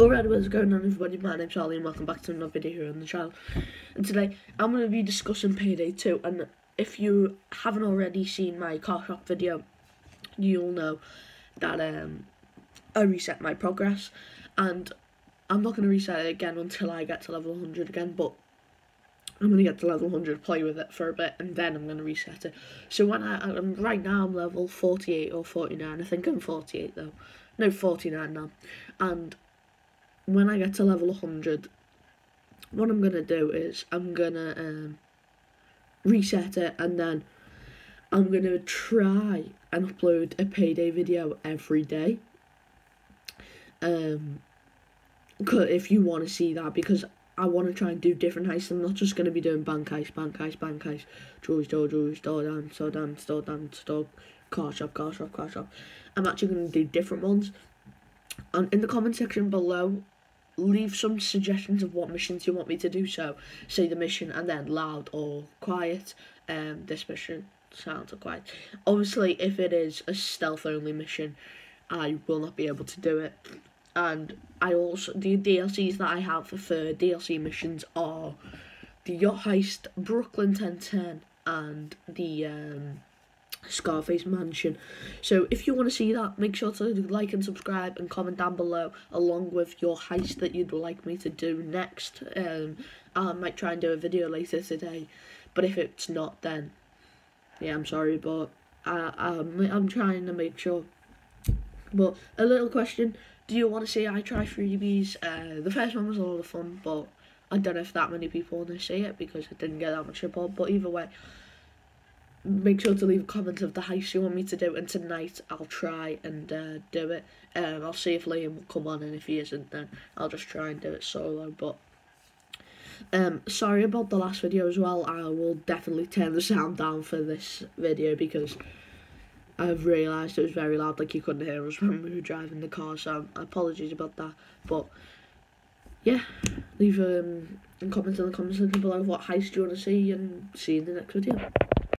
Alright, what's going on everybody? My name's Charlie and welcome back to another video here on the channel. And today I'm going to be discussing Payday 2 and if you haven't already seen my car shop video, you'll know that um, I reset my progress and I'm not going to reset it again until I get to level 100 again, but I'm going to get to level 100, play with it for a bit, and then I'm going to reset it. So when I, I'm, right now I'm level 48 or 49, I think I'm 48 though. No, 49 now. And when I get to level 100, what I'm going to do is I'm going to um, reset it and then I'm going to try and upload a payday video every day. Um, if you want to see that, because I want to try and do different heists. I'm not just going to be doing bank heist, bank heist, bank heist, jewelry store, jewelry store, down, store down, store down, store, car shop, car shop, car shop. I'm actually going to do different ones. And in the comment section below, leave some suggestions of what missions you want me to do. So, say the mission and then loud or quiet. Um, this mission sounds quiet. Obviously, if it is a stealth only mission, I will not be able to do it. And I also the DLCs that I have for DLC missions are the Yacht Heist, Brooklyn 1010, and the um, Scarface Mansion. So if you want to see that, make sure to like and subscribe and comment down below along with your heist that you'd like me to do next. Um, I might try and do a video later today, but if it's not, then yeah, I'm sorry, but I, I'm, I'm trying to make sure. But a little question, do you want to see I try freebies? Uh, the first one was a lot of fun, but I don't know if that many people want to see it because it didn't get that much support, but either way, make sure to leave a comment of the heist you want me to do and tonight I'll try and uh, do it. Um, I'll see if Liam will come on and if he isn't then I'll just try and do it solo but um, sorry about the last video as well. I will definitely turn the sound down for this video because I've realised it was very loud like you couldn't hear us when we were driving the car so apologies about that but yeah. Leave um, a comment in the comments section below what heist you want to see and see you in the next video